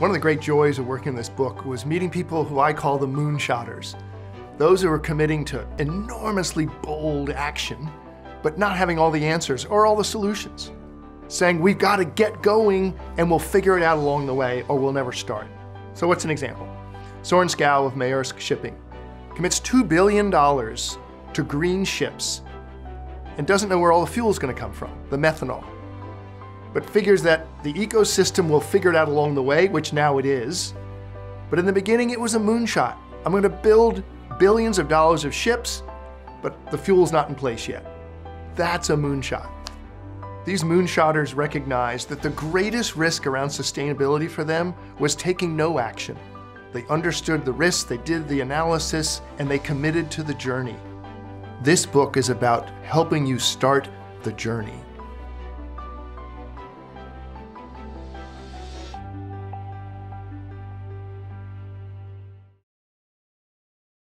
One of the great joys of working this book was meeting people who I call the moonshotters. Those who are committing to enormously bold action, but not having all the answers or all the solutions. Saying, we've got to get going and we'll figure it out along the way or we'll never start. So what's an example? Søren Skou of Maersk Shipping commits $2 billion to green ships and doesn't know where all the fuel is going to come from, the methanol. But figures that the ecosystem will figure it out along the way, which now it is. But in the beginning, it was a moonshot. I'm going to build billions of dollars of ships, but the fuel's not in place yet. That's a moonshot. These moonshotters recognized that the greatest risk around sustainability for them was taking no action. They understood the risks, they did the analysis, and they committed to the journey. This book is about helping you start the journey.